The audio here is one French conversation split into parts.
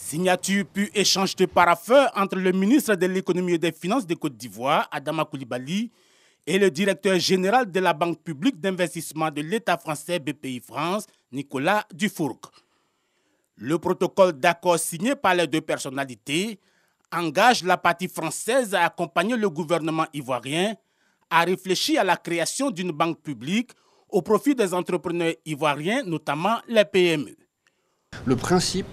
Signature puis échange de paraffin entre le ministre de l'économie et des finances de Côte d'Ivoire, Adama Koulibaly, et le directeur général de la Banque publique d'investissement de l'État français BPI France, Nicolas Dufourc. Le protocole d'accord signé par les deux personnalités engage la partie française à accompagner le gouvernement ivoirien à réfléchir à la création d'une banque publique au profit des entrepreneurs ivoiriens, notamment les PME. Le principe,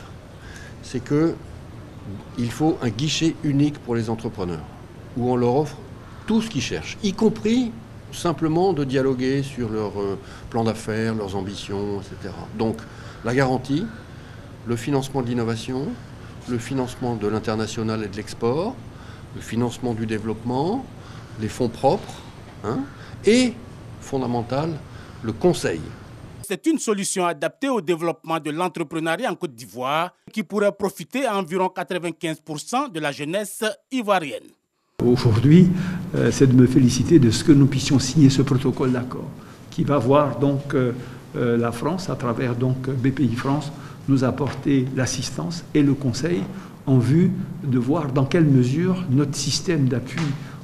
c'est qu'il faut un guichet unique pour les entrepreneurs, où on leur offre tout ce qu'ils cherchent, y compris simplement de dialoguer sur leur euh, plan d'affaires, leurs ambitions, etc. Donc la garantie, le financement de l'innovation, le financement de l'international et de l'export, le financement du développement, les fonds propres, hein, et, fondamental, le conseil. C'est une solution adaptée au développement de l'entrepreneuriat en Côte d'Ivoire qui pourrait profiter à environ 95% de la jeunesse ivoirienne. Aujourd'hui, euh, c'est de me féliciter de ce que nous puissions signer ce protocole d'accord qui va voir donc euh, euh, la France, à travers donc BPI France, nous apporter l'assistance et le conseil en vue de voir dans quelle mesure notre système d'appui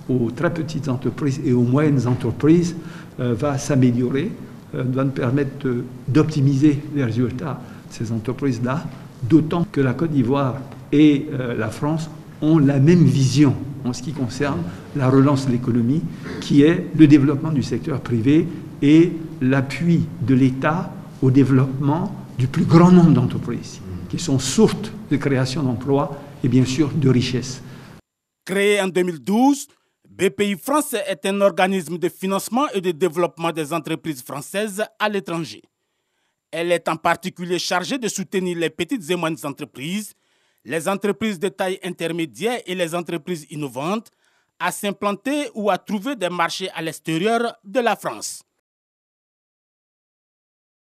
aux très petites entreprises et aux moyennes entreprises va s'améliorer, va nous permettre d'optimiser les résultats de ces entreprises-là, d'autant que la Côte d'Ivoire et la France ont la même vision en ce qui concerne la relance de l'économie, qui est le développement du secteur privé et l'appui de l'État au développement du plus grand nombre d'entreprises, qui sont sources de création d'emplois et bien sûr de richesses. Créé en 2012, BPI France est un organisme de financement et de développement des entreprises françaises à l'étranger. Elle est en particulier chargée de soutenir les petites et moyennes entreprises les entreprises de taille intermédiaire et les entreprises innovantes à s'implanter ou à trouver des marchés à l'extérieur de la France.